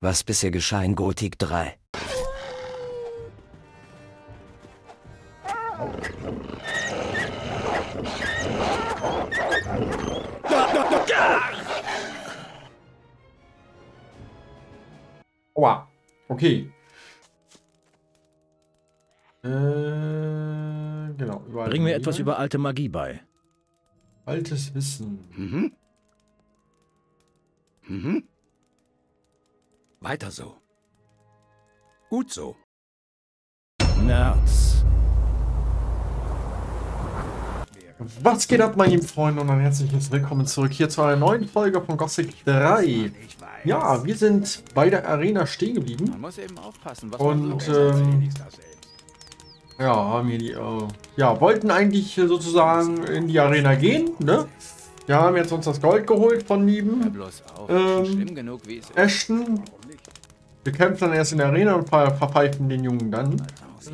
Was bisher geschah in Gothic 3? Aua. Okay. Äh, genau. überall Bring mir etwas über alte Magie bei. Altes Wissen. Mhm. Mhm. Weiter so. Gut so. Nerds. Was geht ab, meine lieben Freunde, und ein herzliches Willkommen zurück hier zu einer neuen Folge von Gothic 3. Ja, wir sind bei der Arena stehen geblieben. Man muss eben aufpassen, was Und, ähm, Ja, haben hier die, äh, ja, wollten eigentlich äh, sozusagen in die Arena gehen, ne? Wir haben jetzt uns das Gold geholt von lieben. Ähm, Schon schlimm genug, wie es ist. Ashton. Wir kämpfen dann erst in der Arena und ver verpfeifen den Jungen dann.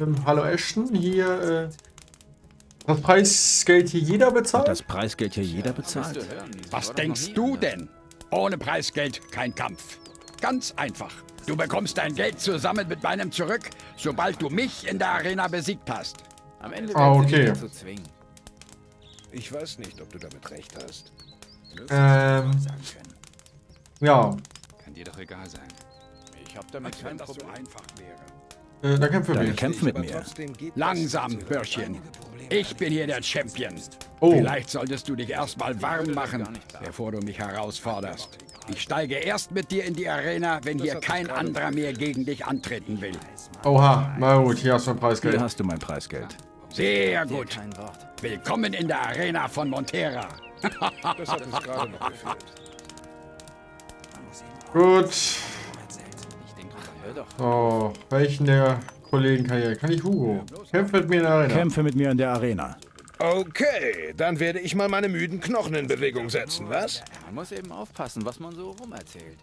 Ähm, hallo Ashton, hier, äh, das Preisgeld hier jeder Hat bezahlt? das Preisgeld hier jeder bezahlt? Was denkst du denn? Ohne Preisgeld kein Kampf. Ganz einfach. Du bekommst dein Geld zusammen mit meinem zurück, sobald du mich in der Arena besiegt hast. Am Ende Ah, okay. dazu zwingen. Ich weiß nicht, ob du damit recht hast. Ähm, ja, Kann dir doch egal sein. Ich habe damit Wenn kein das so Problem. einfach wäre. äh, da kämpfen Dann wir. kämpf mit Aber mir. trotzdem geht das Langsam. Börchen. Ich bin hier der Champion. Oh. Vielleicht solltest du dich erstmal warm machen, bevor du mich herausforderst. Ich steige erst mit dir in die Arena, wenn hier kein anderer mehr gegen dich antreten will. Oha, na gut, hier hast du ein Hier Preisgeld. hast du mein Preisgeld. Sehr gut. Willkommen in der Arena von Montera. Das hat uns gerade noch gefehlt. Gut. So, welchen der Kollegen kann ich? Kann ich Hugo? Kämpf mit mir in der Arena. Kämpfe mit mir in der Arena. Okay, dann werde ich mal meine müden Knochen in Bewegung setzen, was? Man muss eben aufpassen, was man so rumerzählt.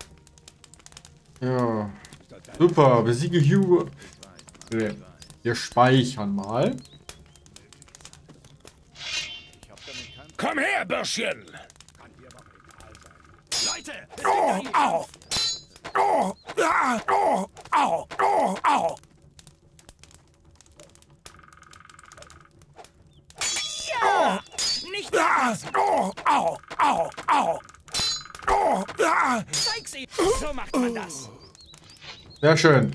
Ja. Super, besiege Hugo. Nee. Wir speichern mal. Komm her, Bürschchen! Leute! Oh, au! Oh, ah, oh, au, oh, au! Nicht Ah, oh, au, au, au! Oh, ah! zeig sie! So macht man das. Sehr schön.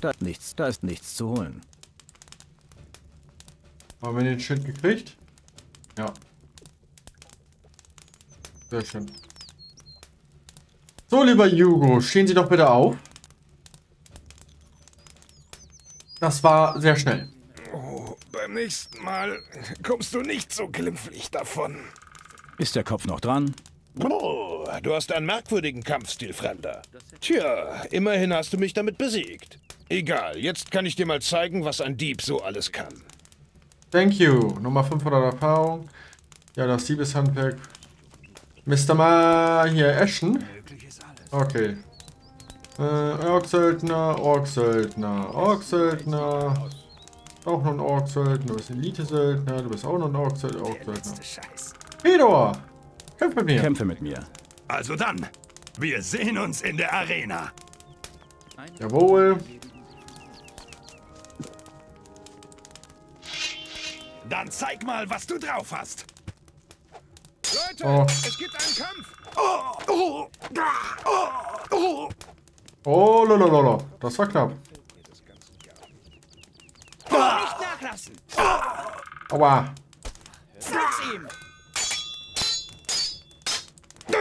Da ist nichts, da ist nichts zu holen. Haben wir den Shit gekriegt? Ja. Sehr schön. So, lieber Hugo, stehen Sie doch bitte auf. Das war sehr schnell. Oh, beim nächsten Mal kommst du nicht so glimpflich davon. Ist der Kopf noch dran? Oh, du hast einen merkwürdigen Kampfstil, Fremder. Tja, immerhin hast du mich damit besiegt. Egal, jetzt kann ich dir mal zeigen, was ein Dieb so alles kann. Thank you. Nummer 500 Erfahrung. Ja, das Diebeshandwerk. Mr. Ma hier, Ashton. Okay. Äh, Orksöldner, Orksöldner, Orksöldner. Auch noch ein Orksöldner. Du bist Elite-Söldner. Du bist auch noch ein Orksöldner. Orksöldner. Fedor! Kämpf mit mir. Kämpfe mit mir. Also dann, wir sehen uns in der Arena. Jawohl. Dann zeig mal, was du drauf hast. Leute, Oh. es gibt einen Kampf! Oh, oh, ah, oh, oh. Oh, lolololo. Das war knapp. Nicht nachlassen. Aua. Zeig's ihm.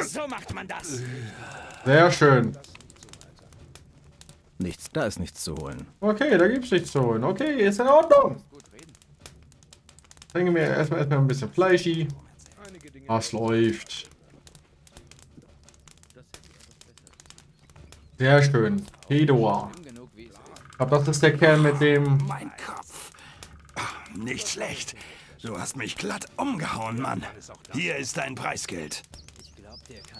So macht man das. Sehr schön. Nichts, da ist nichts zu holen. Okay, da gibt's nichts zu holen. Okay, ist in Ordnung. Bringe mir erstmal erstmal ein bisschen Fleischi. Was läuft? Sehr schön. Ist. Ich glaube, das ist der Kerl mit dem... Mein Kopf. Nicht schlecht. Du hast mich glatt umgehauen, Mann. Hier ist dein Preisgeld.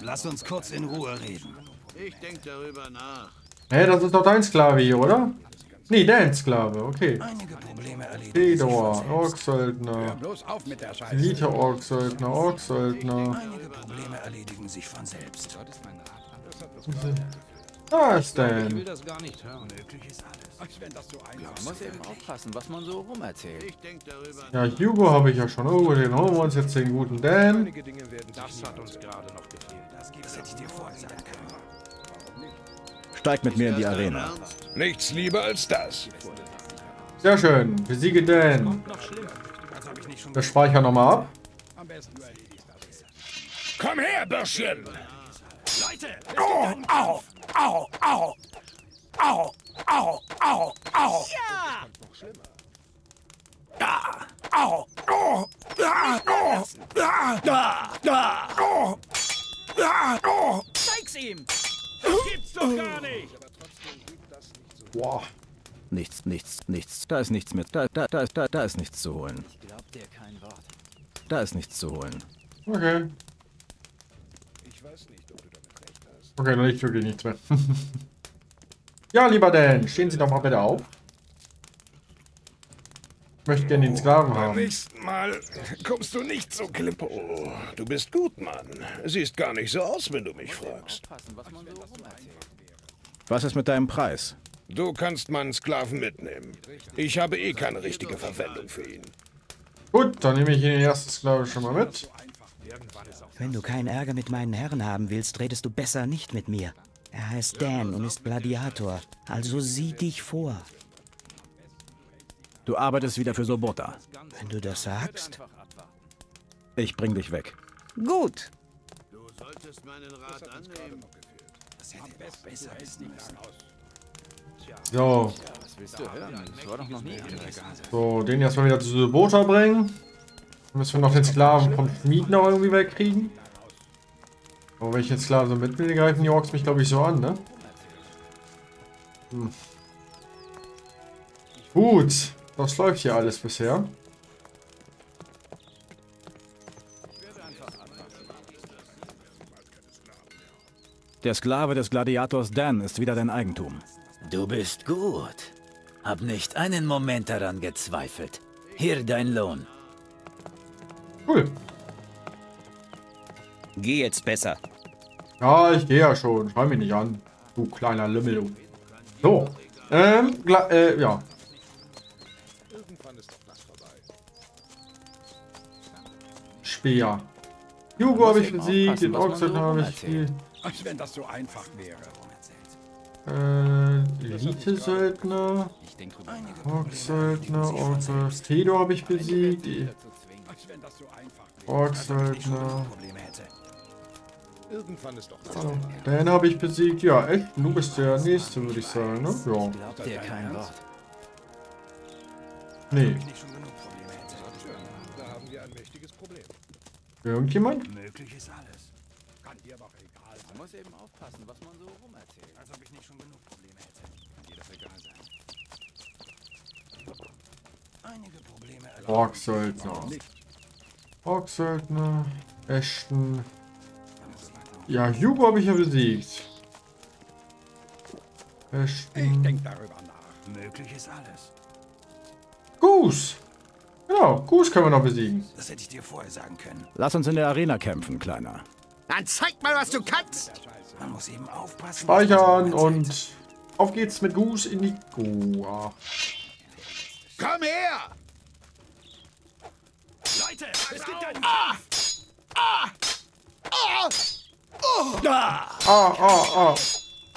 Lass uns kurz in Ruhe reden. Ich denke darüber nach. Hä, das ist doch dein Sklave hier, oder? Nee, dein Sklave. Okay. Einige Probleme erledigen. Fedor, Orksöldner. Bloß auf mit der Scheiße. Elite-Orksöldner, Orksöldner. Einige Probleme erledigen sich von selbst. Dort ist mein Rat. Da ist Ich will das gar nicht hören. Man muss eben aufpassen, was man so rumerzählt. Ich denke darüber Ja, Hugo habe ich ja schon. Oh, den holen wir uns jetzt den guten Dan. Das hat uns gerade noch gefehlt. Das hätte ich dir vorher sagen können. Steig mit mir in die Ist das Arena. Nichts lieber als das. Sehr schön. Besiege Dan. Wir speichern nochmal ab. Komm her, Bürschchen! Leute! Au, au, au, au, au, au, au, au! Ja! Da! Au! Oh! Da! Oh! Da! Da! Da! Oh! Da! Oh! Zeig's ihm! Gibt's doch gar nicht! Boah. Nichts, nichts, nichts. Da ist nichts mit. Da, da, da, da, da ist nichts zu holen. Glaubt dir kein Wort. Da ist nichts zu holen. Okay. Okay, dann liegt wirklich nichts mehr. ja, lieber Dan, stehen Sie doch mal bitte auf. Ich möchte gerne den Sklaven Beim haben. nächsten Mal kommst du nicht so klippo. Du bist gut, Mann. Siehst gar nicht so aus, wenn du mich fragst. Was ist mit deinem Preis? Du kannst meinen Sklaven mitnehmen. Ich habe eh keine richtige Verwendung für ihn. Gut, dann nehme ich den ersten Sklave schon mal mit. Wenn du keinen Ärger mit meinen Herren haben willst, redest du besser nicht mit mir. Er heißt Dan und ist Gladiator, also sieh dich vor. Du arbeitest wieder für Sobota. Wenn du das sagst. Ich bring dich weg. Gut. Du solltest meinen Rat annehmen. So? Das war doch noch nie anders. so, den erstmal wieder zu Subota bringen. Müssen wir noch den Sklaven vom Schmied noch irgendwie wegkriegen. Aber wenn ich jetzt Sklaven so mit will, greifen die Orks mich glaube ich so an, ne? Hm. Gut, das läuft hier alles bisher. Der Sklave des Gladiators Dan ist wieder dein Eigentum. Du bist gut. Hab nicht einen Moment daran gezweifelt. Hier dein Lohn. Cool. Geh jetzt besser. Ja, ich gehe ja schon. Schau mich nicht an. Du kleiner Lümmel, du. So. Ähm, äh, ja. Speer. Hugo habe ich besiegt, den so habe ich rumerzählt. Als wenn das so einfach wäre. äh, Elite-Söldner, Ich denke drüber nach. Orksöldner, Orks Tedo habe ich besiegt, das so einfach Probleme hätte. Irgendwann ist doch oh, Dan habe ich besiegt, ja, echt, du bist der Nächste, würde ich sagen, ne? Ja, dir kein Wort. nee. Da haben wir ein mächtiges Problem. irgendjemand? Möglich ist alles. Kann dir doch egal sein. Man muss eben aufpassen, was man so rumerzählt. Als ob ich nicht schon genug Probleme hätte. Kann dir doch egal sein. Einige Probleme erlauben. Orksöldner. Orksöldner, Ashton. Ja, Hugo habe ich ja besiegt. Ich Ashton. denk darüber nach. Möglich ist alles. Goose. Genau, Goose können wir noch besiegen. Das hätte ich dir vorher sagen können. Lass uns in der Arena kämpfen, Kleiner. Dann zeig mal, was du kannst. Man muss eben aufpassen. Speichern und auf geht's mit Goose in die Goa. Komm her! Leute, es gibt ein... Ah! Ah! Ah! Ah, ah,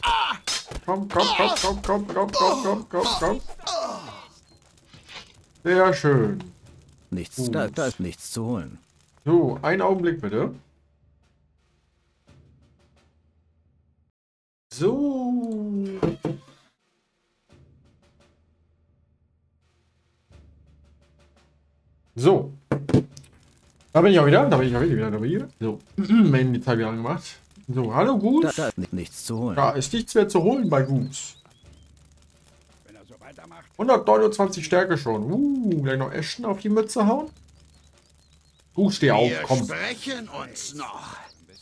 ah. Komm, komm, komm, komm, komm, komm, komm, komm, komm, komm. Sehr schön. Nichts, da, da ist nichts zu holen. So, einen Augenblick bitte. So. So. Da bin ich auch wieder. Da bin ich auch wieder dabei. So. Main Detail wieder angemacht. So, hallo Da, Goose. da ist ni- nichts zu holen. Da ist nichts mehr zu holen bei Goose. Wenn er so weitermacht. 129 Stärke schon. Uh, gleich noch Ashton auf die Mütze hauen. Goose, steh auf, Wir komm. sprechen uns noch.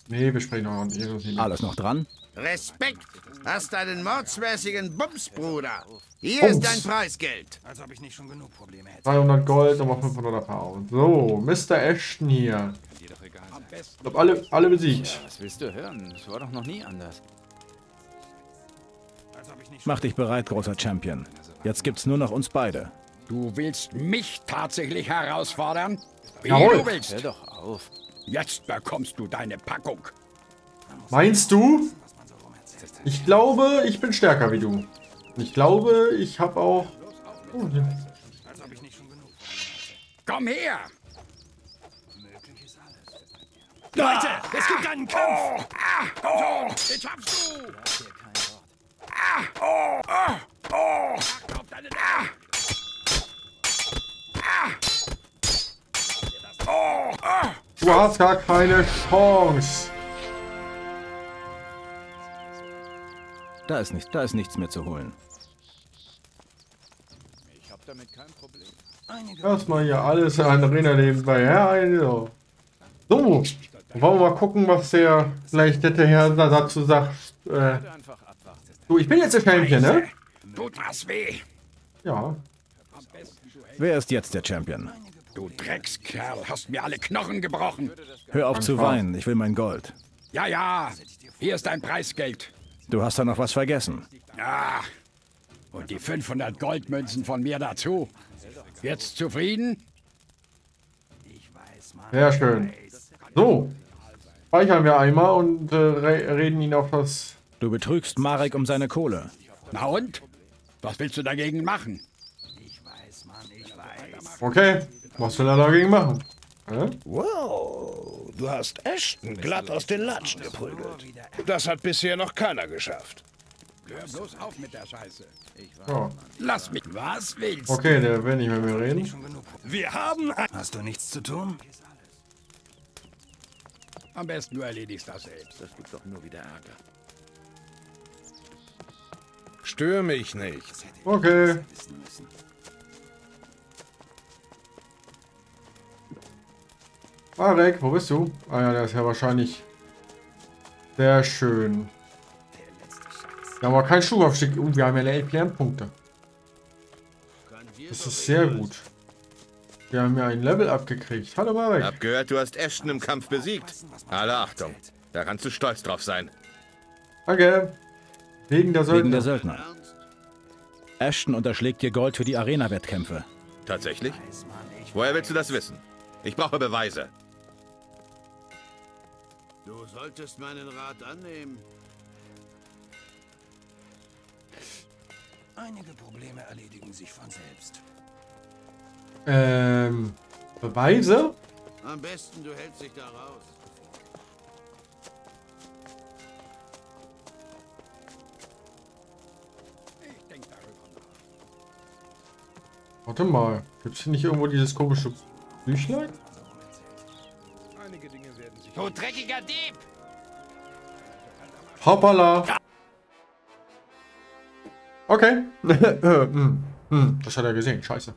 Nee, wir sprechen noch nicht. Das ist nicht- Alles noch dran? Respekt. Hast einen mordsmäßigen Bums, Bruder. Hier Bums. ist dein Preisgeld. Als ob ich nicht schon genug Probleme hätte. 300 Gold, aber 500 Erfahrung. So, Mr. Ashton hier. Kann dir doch egal sein. Ich hab alle, alle besiegt. Was willst du hören? Das war doch noch nie anders. Mach dich bereit, großer Champion. Jetzt gibt's nur noch uns beide. Du willst mich tatsächlich herausfordern? Wie Jawohl. du willst. Hör doch auf. Jetzt bekommst du deine Packung. Meinst du? Ich glaube, ich bin stärker wie du. Ich glaube, ich habe auch... Oh, hier. Komm her! Leute, es gibt einen Kampf! Ah, komm schon! Den schaffst du! Auf deinen ah. Du hast gar keine Chance. Da ist, nicht, da ist nichts mehr zu holen. Ich hab damit kein Problem. Erstmal hier alles an Arena nebenbei. Ja, also. So, wollen wir mal gucken, was der vielleicht nette Herr da dazu sagt. Äh, du, ich bin jetzt der Champion, ne? Tut was weh! Ja. Wer ist jetzt der Champion? Du Dreckskerl, hast mir alle Knochen gebrochen. Hör auf zu weinen, ich will mein Gold. Ja, ja, hier ist dein Preisgeld. Du hast da noch was vergessen. Ja, und die 500 Goldmünzen von mir dazu. Jetzt zufrieden? Sehr schön. So. Speichern wir einmal und äh, re reden ihn auf das... Du betrügst Marek um seine Kohle. Na und? Was willst du dagegen machen? Okay. Was will er dagegen machen? Hä? Wow, du hast Ashton glatt aus den Latschen geprügelt. Das hat bisher noch keiner geschafft. Hör bloß auf mit der Scheiße. Ja. Lass mich. Was willst Okay, der will nicht mit mir reden. Wir haben ein... Hast du nichts zu tun? Am besten du erledigst das selbst. Das gibt doch nur wieder Ärger. Stör mich nicht. Okay. Marek, wo bist du? Ah ja, der ist ja wahrscheinlich... Sehr schön. Wir haben aber keinen Schuhaufstieg. Oh, wir haben ja elf Lernpunkte. Das ist sehr gut. Wir haben ja ein Level abgekriegt. Hallo Marek. Hab gehört, du hast Ashton im Kampf besiegt. Alle Achtung. Da kannst du stolz drauf sein. Danke. Wegen der Wegen der Söldner. Söldner. Ashton unterschlägt dir Gold für die Arena-Wettkämpfe. Tatsächlich? Woher willst du das wissen? Ich brauche Beweise. Du solltest meinen Rat annehmen. Einige Probleme erledigen sich von selbst. Ähm, Beweise? Am besten, du hältst dich da raus. Ich denk darüber nach. Warte mal. Gibt's hier nicht irgendwo dieses komische Büchlein? Du dreckiger Dieb! Hoppala. Okay. Hm, hm, das hat er gesehen. Scheiße.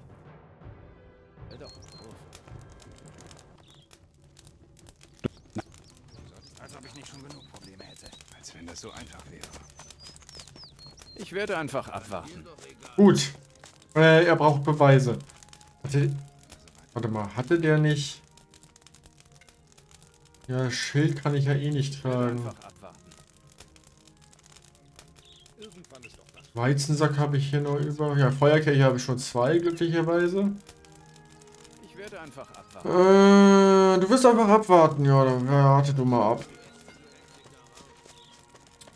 Als ob ich nicht schon genug Probleme hätte. Als wenn das so einfach wäre. Ich werde einfach abwarten. Gut. Äh, er braucht Beweise. Hatte, warte mal, hatte der nicht... Ja, Schild kann ich ja eh nicht tragen. Weizensack habe ich hier noch über. Ja, Feuerkelche habe ich schon zwei, glücklicherweise. Ich werde einfach abwarten. Äh, du wirst einfach abwarten. Ja, dann warte du mal ab.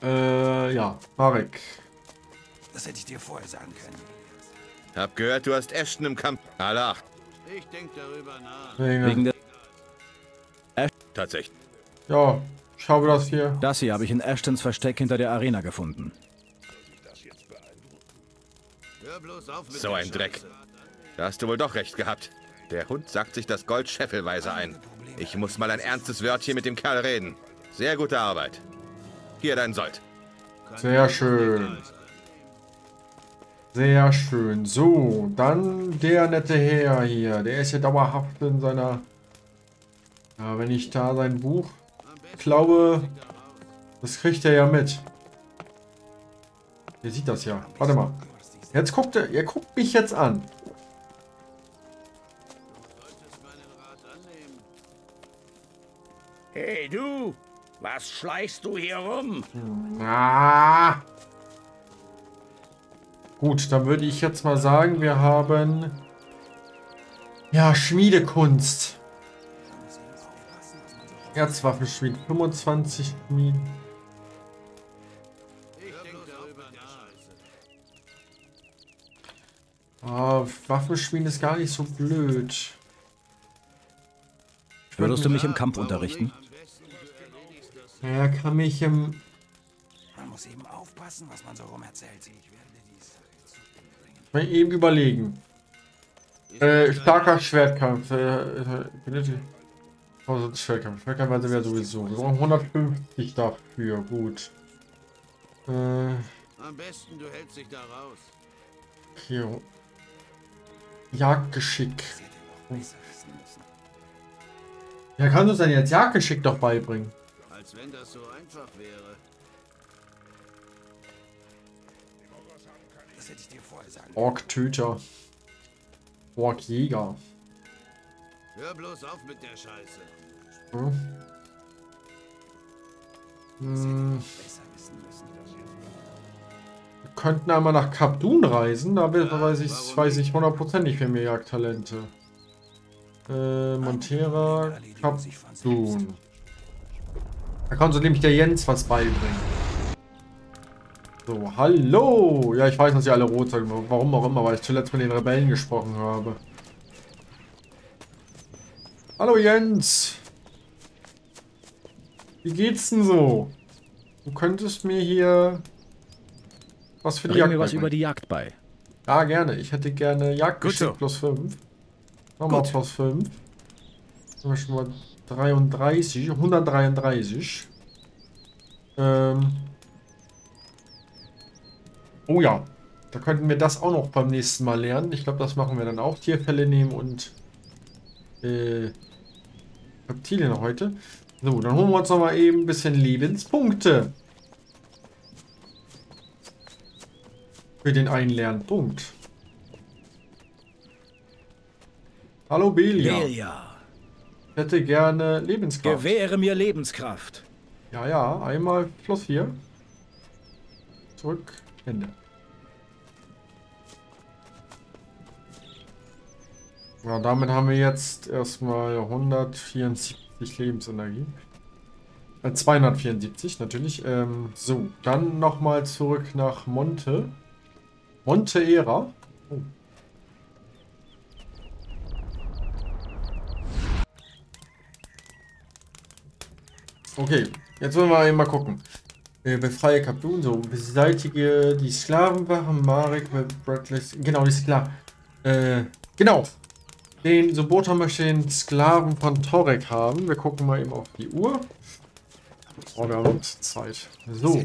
Äh, ja, Marek. Das hätte ich dir vorher sagen können. Hab gehört, du hast Ashton im Kampf. Alle Achtung. Ich denk darüber nach. Wegen, Wegen der Tatsächlich. ja, ich habe das hier. das hier habe ich in Ashtons Versteck hinter der Arena gefunden. So ein Dreck. Da hast du wohl doch recht gehabt. Der Hund sagt sich das Gold scheffelweise ein. Ich muss mal ein ernstes Wörtchen mit dem Kerl reden. Sehr gute Arbeit. Hier dein Sold. Sehr schön. Sehr schön. So, dann der nette Herr hier. Der ist ja dauerhaft in seiner... Ja, wenn ich da sein Buch glaube, das kriegt er ja mit. Der sieht das ja. Warte mal. Jetzt guckt er, er guckt mich jetzt an. Hey du, was schleichst du hier rum? Ah, Gut, dann würde ich jetzt mal sagen, wir haben... Ja, Schmiedekunst. Erzwaffenschmied, 25 Schmieden. Ah, Waffenschmieden ist gar nicht so blöd. Würdest du mich im Kampf unterrichten? Ja, er kann mich im... Man muss eben aufpassen, was man so rum erzählt. Mal eben überlegen. Äh, starker Schwertkampf. Äh, äh, benötigt- also Schwertkampf. Schwertkampf wäre sowieso. Wir brauchen 150 dafür. Gut. Äh, Am besten, du hältst dich da raus. hier. Jagdgeschick. Ja, kann uns denn jetzt Jagdgeschick doch beibringen? Als wenn das so einfach wäre. Das hätte ich dir vorher sagen Ork-Töter. Ork-Jäger. Hör bloß auf mit der Scheiße. Hm. Hm. Wir könnten einmal nach Kapdun reisen, da weiß ich, weiß ich hundertprozentig für mir Jagdtalente. Äh, Montera, Kapdun. Da kann uns nämlich der Jens was beibringen. So, hallo! Ja, ich weiß, dass ihr alle rot seid. Warum auch immer, weil ich zuletzt mit den Rebellen gesprochen habe. Hallo Jens! Wie geht's denn so? Du könntest mir hier was für die Bring Jagd mir was über die Jagd bei. Ja, gerne. Ich hätte gerne Jagdgeschick so. plus 5. Nochmal Gut. plus 5. Dann haben wir schon mal 33, 133. Ähm. Oh ja. Da könnten wir das auch noch beim nächsten Mal lernen. Ich glaube, das machen wir dann auch. Tierfälle nehmen und äh, Reptilien heute. So, dann holen wir uns noch mal eben ein bisschen Lebenspunkte. Für den einen Lernpunkt. Hallo Belia. Belia, Ich hätte gerne Lebenskraft. gewähre mir Lebenskraft. Ja, ja, einmal plus 4. Zurück, Ende. Ja, damit haben wir jetzt erstmal 174 Lebensenergie. Äh, 274 natürlich. Ähm, so, dann nochmal zurück nach Monte. Monte Era. Oh. Okay, jetzt wollen wir eben mal gucken. Äh, befreie Kapun, so, beseitige die Sklavenwachen, Marek, Bradley, genau, die Sklaven. Äh, genau. Den Subota möchte den Sklaven von Torek haben. Wir gucken mal eben auf die Uhr. Oh, wir haben uns Zeit. So.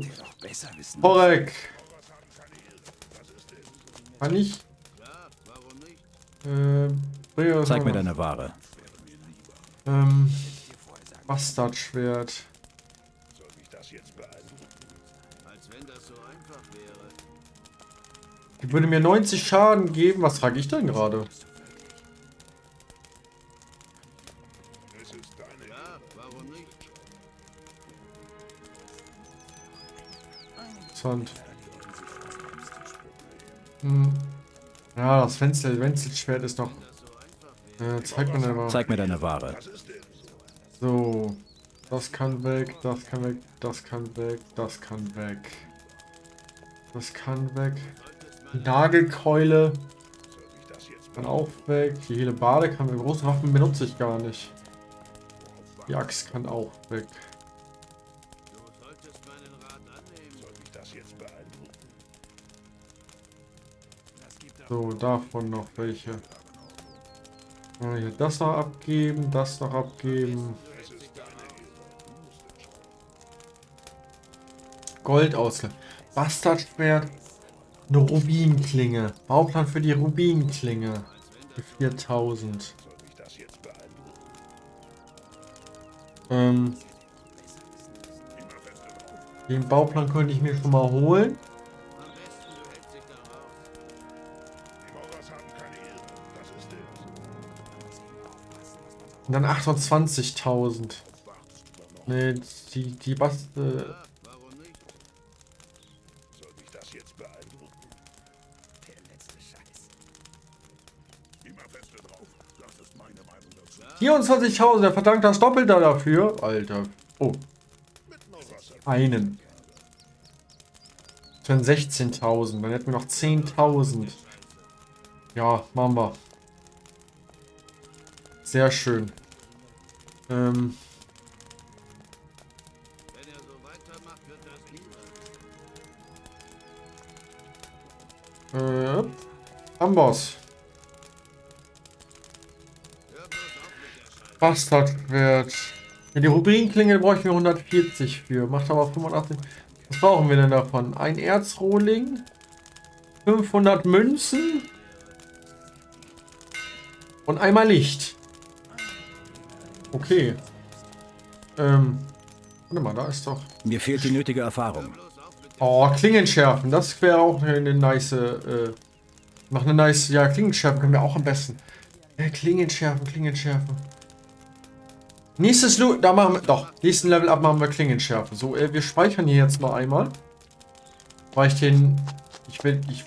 Torek. Kann ich? Äh, Zeig mir noch. deine Ware. Ähm, Bastardschwert. Als wenn das so einfach wäre. Die würde mir 90 Schaden geben. Was trage ich denn gerade? Interessant. Hm. Ja, das Wenzel, Wenzelschwert ist noch. Äh, zeig mir mal. Zeig mir deine Ware. So. Das kann weg, das kann weg, das kann weg, das kann weg. Das kann weg. Die Nagelkeule. Kann auch weg. Die hele Bade kann weg. Große Waffen benutze ich gar nicht. Die Axt kann auch weg. So, davon noch welche. Hier das noch abgeben, das noch abgeben. Goldausgabe. Bastardschwert. Eine Rubinklinge. Bauplan für die Rubinklinge. Für 4000. Ähm. Den Bauplan könnte ich mir schon mal holen. Und dann 28.000. Ne, die, die Bast... Äh ...24.000, der verdankt das Doppelte dafür. Alter. Oh. Einen. Das wären 16.000, dann hätten wir noch 10.000. Ja, machen wir. Sehr schön. Ähm. Äh, Amboss. Bastardwert. Ja, die Rubinklinge bräuchten wir 140 für. Macht aber 85. Was brauchen wir denn davon? Ein Erzrohling. 500 Münzen. Und einmal Licht. Okay. Ähm. Warte mal, da ist doch. Mir fehlt die nötige Erfahrung. Oh, Klingenschärfen. Das wäre auch eine nice. Äh, noch eine nice. Ja, Klingenschärfen können wir auch am besten. Äh, Klingenschärfen, Klingenschärfen. Nächstes Lu da machen wir, doch, nächsten Level ab machen wir Klingenschärfe. So, äh, wir speichern hier jetzt mal einmal. Weil ich den, ich will, ich,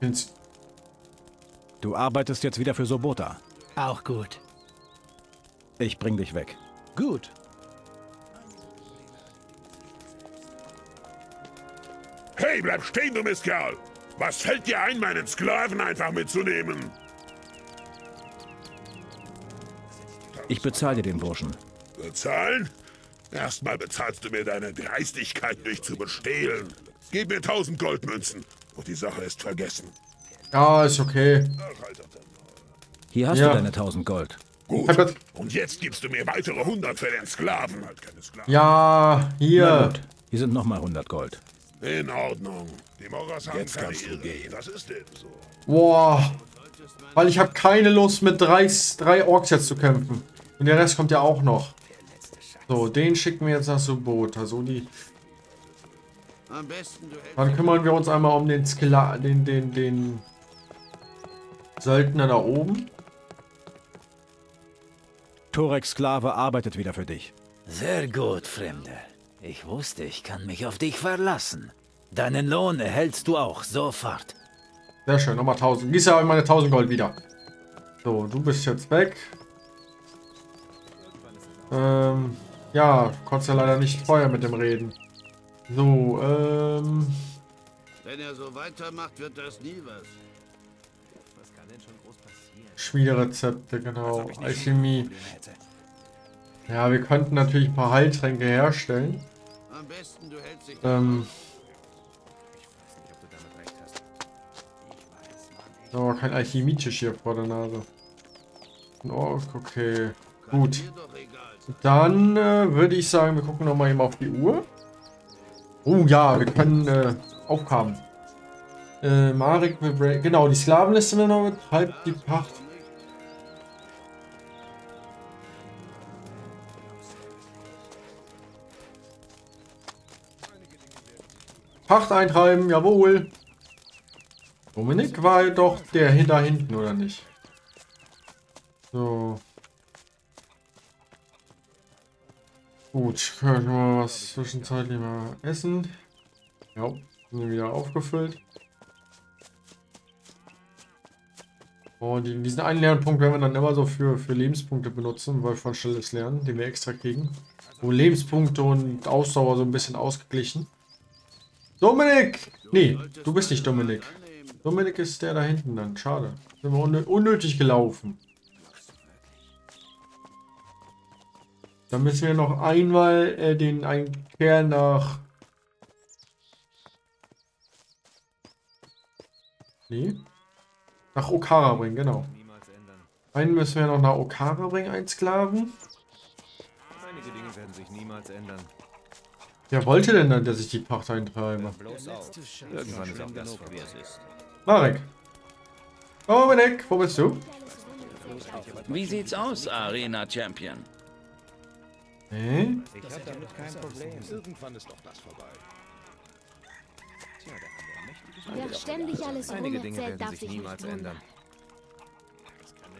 bin's. Du arbeitest jetzt wieder für Sobota. Auch gut. Ich bring dich weg. Gut. Hey, bleib stehen, du Mistkerl! Was fällt dir ein, meinen Sklaven einfach mitzunehmen? Ich bezahle dir den Burschen. Bezahlen? Erstmal bezahlst du mir deine Dreistigkeit nicht zu bestehlen. Gib mir 1000 Goldmünzen und die Sache ist vergessen. Ja, ist okay. Hier hast Ja. du deine 1000 Gold. Gut. Und jetzt gibst du mir weitere 100 für den Sklaven. Ja, hier. Hier sind nochmal 100 Gold. In Ordnung. Die Moras haben Jetzt kannst du gehen. Das ist eben so. Boah. Weil ich habe keine Lust mit drei, drei Orks jetzt zu kämpfen. Und der Rest kommt ja auch noch. So, den schicken wir jetzt nach Subota. So die. Dann kümmern wir uns einmal um den Skilla, den, den, den Söldner da oben. Torek Sklave arbeitet wieder für dich. Sehr gut, Fremder. Ich wusste, ich kann mich auf dich verlassen. Deinen Lohn erhältst du auch sofort. Sehr schön, nochmal 1000. Gieß ja meine 1000 Gold wieder. So, du bist jetzt weg. Ähm, ja, konntest ja leider nicht vorher mit dem reden. So, ähm, Wenn er so weitermacht, wird das nie was. Schmiederezepte, genau. Alchemie. Ja, wir könnten natürlich ein paar Heiltränke herstellen. Am besten du hältst dich Ähm. Aber kein Alchemietisch hier vor der Nase. Ork, okay. Gut. Dann äh, würde ich sagen, wir gucken nochmal eben auf die Uhr. Oh ja, wir können äh, Aufgaben. Äh, Marek will. Genau, die Sklavenliste wir noch mit. Halb die Pacht. Pacht eintreiben, jawohl. Dominik war doch der hin- da hinten, oder nicht? So. Gut, können wir mal was zwischenzeitlich mal essen. Ja, sind wieder aufgefüllt. Und die- diesen einen Lernpunkt werden wir dann immer so für, für Lebenspunkte benutzen, weil von schnelles Lernen, den wir extra kriegen. Wo Lebenspunkte und Ausdauer so ein bisschen ausgeglichen. Dominik! Nee, du bist nicht Dominik. Dominik ist der da hinten dann. Schade. Sind wir unnö unnötig gelaufen. Dann müssen wir noch einmal äh, den einen Kerl nach... Nee. Nach Okara bringen, genau. Einen müssen wir noch nach Okara bringen, einen Sklaven. Einige Dinge werden sich niemals ändern. Wer wollte denn dann, dass ich die Pacht eintreibe? Irgendwann ist auch das vorbei. Marek. Dominik, wo bist du? Wie sieht's aus, Arena Champion? Hä? Ich hab damit kein Problem. Irgendwann ist doch das vorbei. Wer ständig alles Einige Dinge werden darf sich niemals ändern.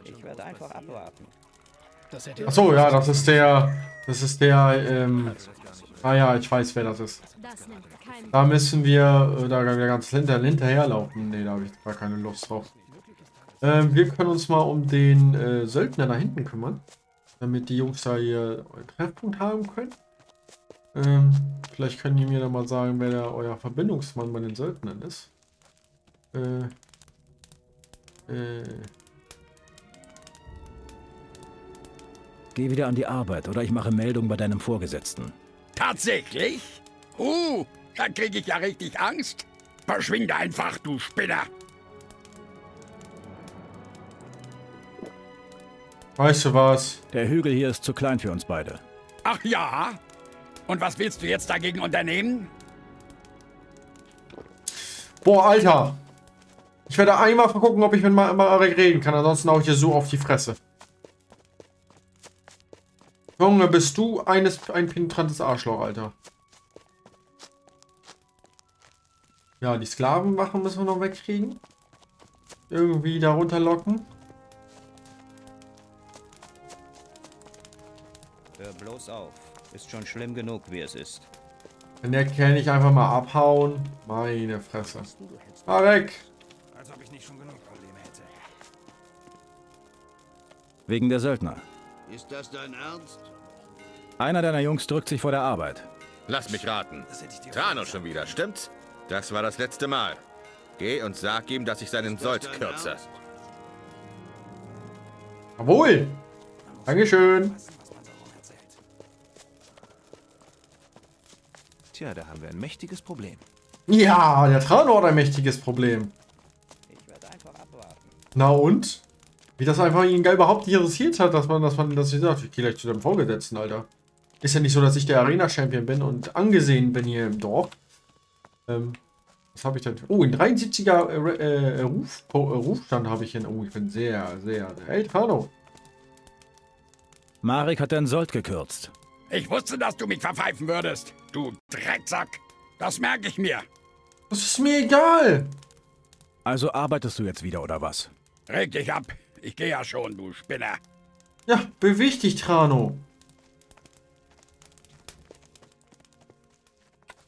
Ich werde einfach abwarten. Ach so, ja, das ist der, das ist der, ähm, ah ja, ich weiß, wer das ist. Da müssen wir, äh, da ganz hinter, hinterherlaufen. Nee, da habe ich gar keine Lust drauf. Ähm, wir können uns mal um den äh, Söldner da hinten kümmern. Damit die Jungs da hier einen Treffpunkt haben können. Ähm, vielleicht können die mir da mal sagen, wer da euer Verbindungsmann bei den Söldnern ist. Äh. Äh. Geh wieder an die Arbeit oder ich mache Meldung bei deinem Vorgesetzten. Tatsächlich? Uh, da kriege ich ja richtig Angst. Verschwinde einfach, du Spinner. Weißt du was? Der Hügel hier ist zu klein für uns beide. Ach ja? Und was willst du jetzt dagegen unternehmen? Boah, Alter. Ich werde einmal gucken, ob ich mit Ma Marek reden kann. Ansonsten hau ich dir so auf die Fresse. Junge, bist du eines, ein penetrantes Arschloch, Alter. Ja, die Sklavenwachen müssen wir noch wegkriegen. Irgendwie darunter locken. Hör bloß auf. Ist schon schlimm genug, wie es ist. Wenn der Kerl nicht einfach mal abhauen. Meine Fresse. Marek! Als ob ich nicht schon genug Probleme hätte. Wegen der Söldner. Ist das dein Ernst? Einer deiner Jungs drückt sich vor der Arbeit. Lass mich raten. Trano schon wieder, stimmt's? Das war das letzte Mal. Geh und sag ihm, dass ich seinen Sold kürze. Jawohl! Dankeschön! Tja, da haben wir ein mächtiges Problem. Ja, der Trano hat ein mächtiges Problem. Ich werde einfach abwarten. Na und? Wie das einfach ihn geil überhaupt nicht interessiert hat, dass man, dass man, dass ich sagt, ich gehe gleich zu dem Vorgesetzten, Alter. Ist ja nicht so, dass ich der Arena-Champion bin und angesehen bin hier im Dorf. Ähm, was habe ich denn? Oh, ein 73er äh, äh, Ruf, äh, Rufstand habe ich hier. Oh, ich bin sehr, sehr. Hey, Trano. Marek hat dein Sold gekürzt. Ich wusste, dass du mich verpfeifen würdest, du Drecksack. Das merke ich mir. Das ist mir egal. Also arbeitest du jetzt wieder, oder was? Reg dich ab. Ich gehe ja schon, du Spinner. Ja, beweg dich, Trano.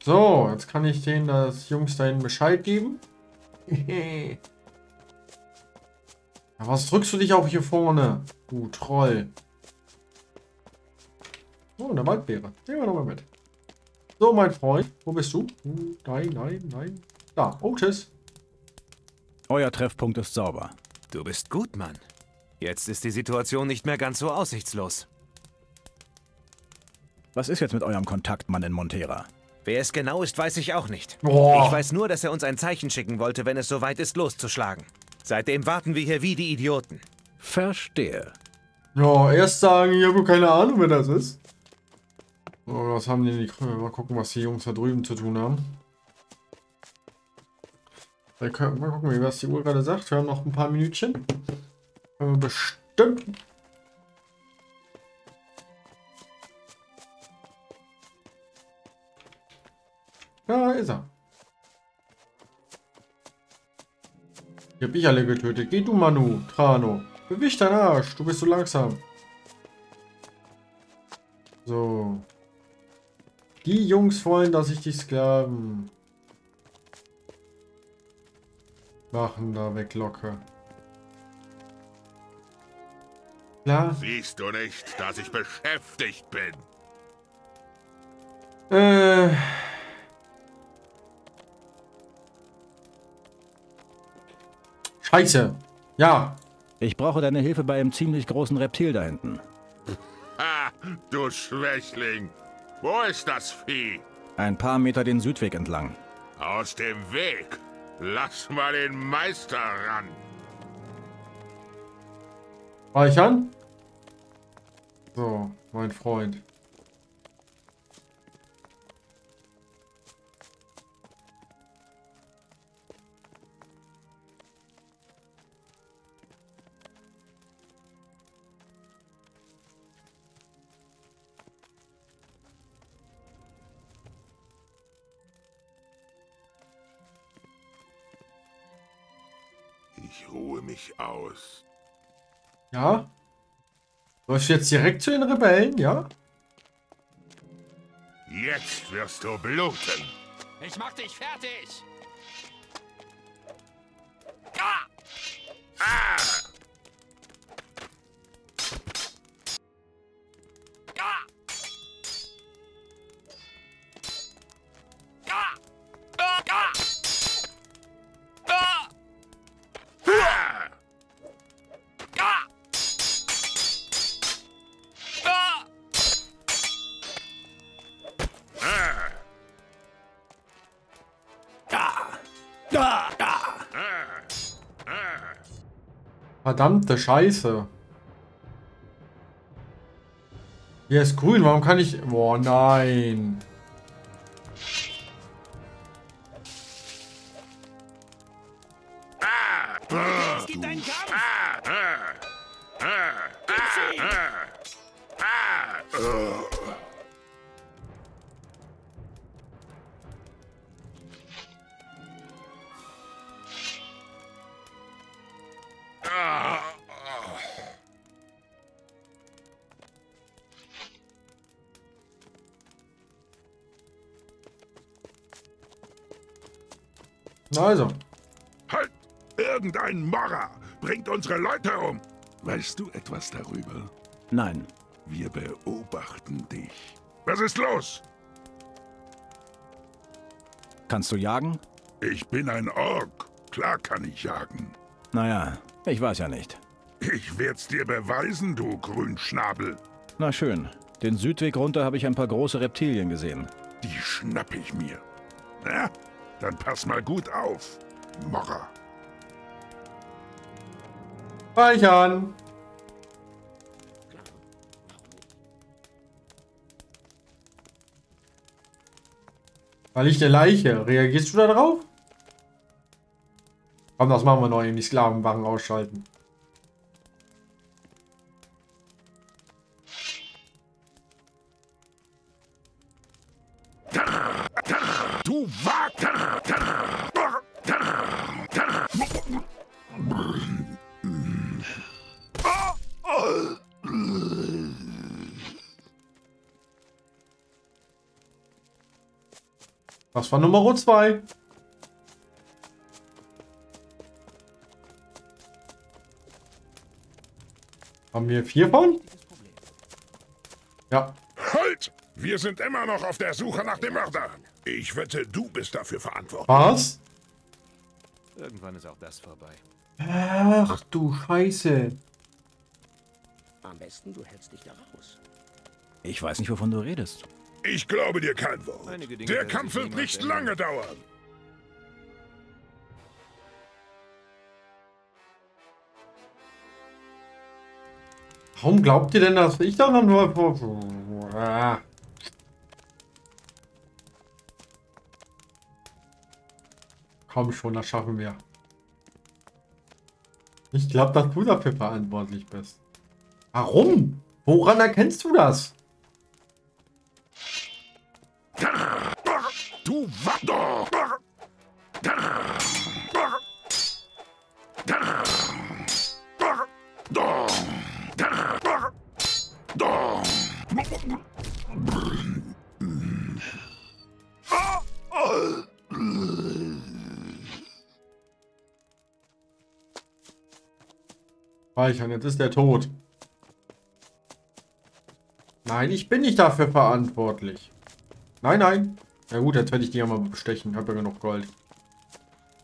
So, jetzt kann ich denen das Jungs dahin Bescheid geben. ja, was drückst du dich auch hier vorne? Du Troll. Oh, eine Waldbeere. Nehmen wir nochmal mit. So, mein Freund. Wo bist du? Hm, Nein, nein, nein. Da, Otis. Euer Treffpunkt ist sauber. Du bist gut, Mann. Jetzt ist die Situation nicht mehr ganz so aussichtslos. Was ist jetzt mit eurem Kontaktmann in Montera? Wer es genau ist, weiß ich auch nicht. Boah. Ich weiß nur, dass er uns ein Zeichen schicken wollte, wenn es soweit ist, loszuschlagen. Seitdem warten wir hier wie die Idioten. Verstehe. Ja, erst sagen, ich habe keine Ahnung, wer das ist. Oh, was haben die? Mal gucken, was die Jungs da drüben zu tun haben. Wir können, mal gucken, wie was die Uhr gerade sagt. Wir haben noch ein paar Minütchen. Können wir bestimmt. Ja, ist er. Die hab ich alle getötet. Geh du, Manu. Trano. Beweg deinen Arsch. Du bist so langsam. So. Die Jungs wollen, dass ich die Sklaven machen da weglocke. Klar. Siehst du nicht, dass ich beschäftigt bin? Äh. Scheiße. Ja. Ich brauche deine Hilfe bei einem ziemlich großen Reptil da hinten. Ha, du Schwächling. Wo ist das Vieh? Ein paar Meter den Südweg entlang. Aus dem Weg. Lass mal den Meister ran. Speichern. So, mein Freund. Mich aus. Ja? Läufst du jetzt direkt zu den Rebellen, ja? Jetzt wirst du bluten. Ich mach dich fertig. Ah! Verdammte Scheiße. Hier ist grün, warum kann ich... Boah, nein. Also. Halt! Irgendein Morrer bringt unsere Leute um. Weißt du etwas darüber? Nein. Wir beobachten dich. Was ist los? Kannst du jagen? Ich bin ein Ork. Klar kann ich jagen. Naja, ich weiß ja nicht. Ich werd's dir beweisen, du Grünschnabel. Na schön. Den Südweg runter habe ich ein paar große Reptilien gesehen. Die schnapp ich mir. Na, dann pass mal gut auf, Morrer. Speichern. Da liegt eine Leiche. Reagierst du da drauf? Komm, das machen wir eben. Die Sklavenwachen ausschalten. Das war Nummer 2. Haben wir vier von? Ja. Halt! Wir sind immer noch auf der Suche nach dem Mörder. Ich wette, du bist dafür verantwortlich. Was? Irgendwann ist auch das vorbei. Ach du Scheiße. Am besten, du hältst dich da raus. Ich weiß nicht, wovon du redest. Ich glaube dir kein Wort. Der Kampf wird nicht ändern. lange dauern. Warum glaubt ihr denn, dass ich daran nur... Ah. Komm schon, das schaffen wir. Ich glaube, dass du dafür verantwortlich bist. Warum? Woran erkennst du das? Du Wagter! Speichern, jetzt ist der tot. Nein, ich bin nicht dafür verantwortlich. Nein, nein. Ja gut, jetzt werde ich die ja mal bestechen. Ich habe ja genug Gold.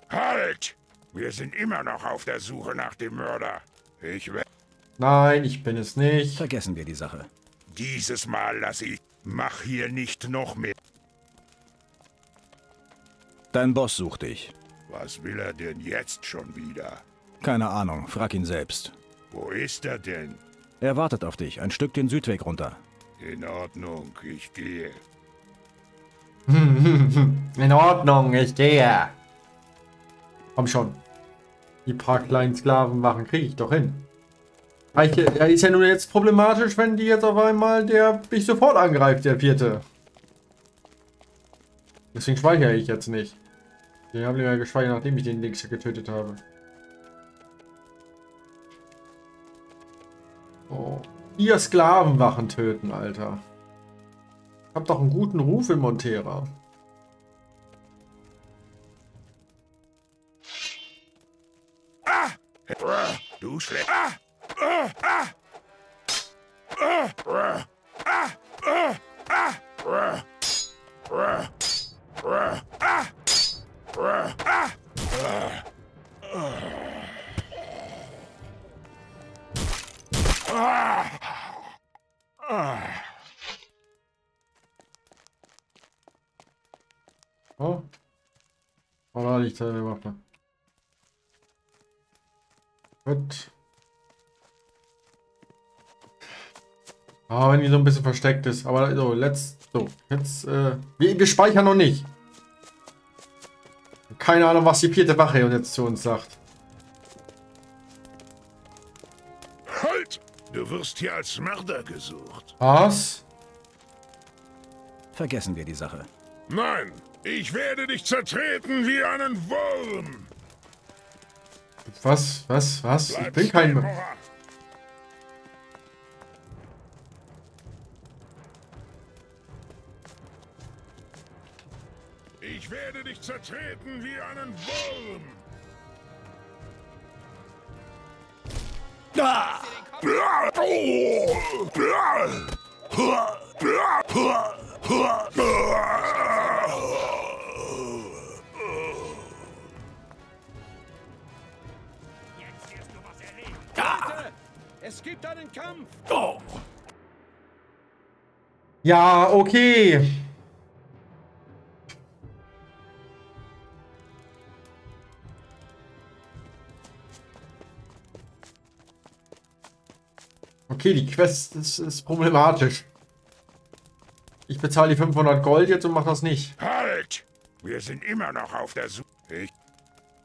Halt! Wir sind immer noch auf der Suche nach dem Mörder. Ich werde... Nein, ich bin es nicht. Vergessen wir die Sache. Dieses Mal lass ich... Mach hier nicht noch mehr. Dein Boss sucht dich. Was will er denn jetzt schon wieder? Keine Ahnung, frag ihn selbst. Wo ist er denn? Er wartet auf dich, ein Stück den Südweg runter. In Ordnung, ich gehe. In Ordnung, ich gehe. Komm schon. Die paar kleinen Sklavenwachen kriege ich doch hin. Ja, ist ja nur jetzt problematisch, wenn die jetzt auf einmal der mich sofort angreift, der vierte. Deswegen speichere ich jetzt nicht. Den habe ich ja gespeichert, nachdem ich den Links getötet habe. Oh. Vier Sklavenwachen töten, Alter. Ich hab doch einen guten Ruf in Montera. Du schlecht. Ah! Ah! Ah! Ah! Ah! Ah! Ah! Ah! Ah! Ah! Ah! Ah! Ah! Ah! Ah! Ah! Oh. Oh, da liegt seine Waffe. Gut. Ah, wenn die so ein bisschen versteckt ist. Aber so, let's. So, jetzt. Äh, wir, wir speichern noch nicht. Keine Ahnung, was die vierte Wache jetzt zu uns sagt. Halt! Du wirst hier als Mörder gesucht. Was? Vergessen wir die Sache. Nein, ich werde dich zertreten wie einen Wurm. Was? Was? Was? Ich Bleib bin kein. Mora. Ich werde dich zertreten wie einen Wurm. Ah! Es gibt einen Kampf! Oh. Ja, okay. Okay, die Quest ist, ist problematisch. Ich bezahle die 500 Gold jetzt und mache das nicht. Halt! Wir sind immer noch auf der Suche. Ich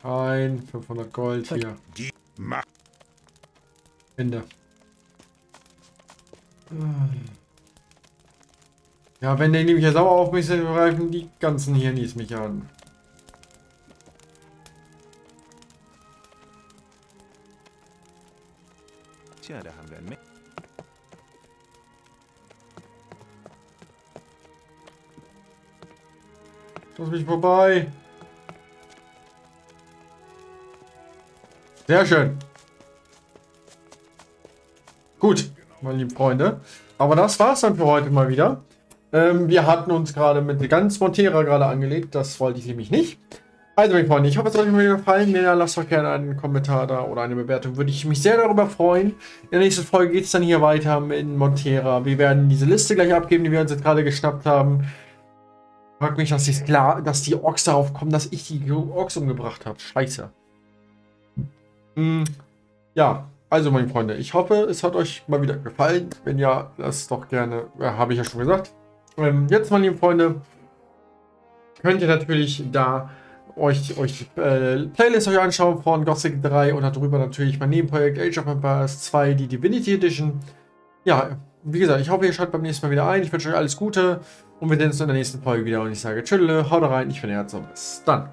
Ein 500 Gold hier. die Macht. Ende. Ja, wenn die nämlich sauer auf mich sind, greifen die ganzen Hirnis mich an. Tja, da haben wir ein... Me Lass mich vorbei. Sehr schön. Gut, meine lieben Freunde. Aber das war's dann für heute mal wieder. Ähm, wir hatten uns gerade mit ganz Montera gerade angelegt. Das wollte ich nämlich nicht. Also, meine Freunde, ich hoffe, es hat euch mal gefallen. Wenn ja, lasst doch gerne einen Kommentar da oder eine Bewertung. Würde ich mich sehr darüber freuen. In der nächsten Folge geht es dann hier weiter mit Montera. Wir werden diese Liste gleich abgeben, die wir uns jetzt gerade geschnappt haben. Frag mich, dass, klar, dass die Orks darauf kommen, dass ich die Orks umgebracht habe. Scheiße. Hm, ja, also meine Freunde, ich hoffe, es hat euch mal wieder gefallen. Wenn ja, lasst doch gerne, ja, habe ich ja schon gesagt. Ähm, jetzt, meine lieben Freunde, könnt ihr natürlich da euch, euch äh, Playlist euch anschauen von Gothic 3 und darüber natürlich mein Nebenprojekt Age of Empires 2, die Divinity Edition. Ja, wie gesagt, ich hoffe, ihr schaltet beim nächsten Mal wieder ein. Ich wünsche euch alles Gute und wir sehen uns in der nächsten Folge wieder. Und ich sage Tschüss, haut rein, ich bin Herz und bis dann.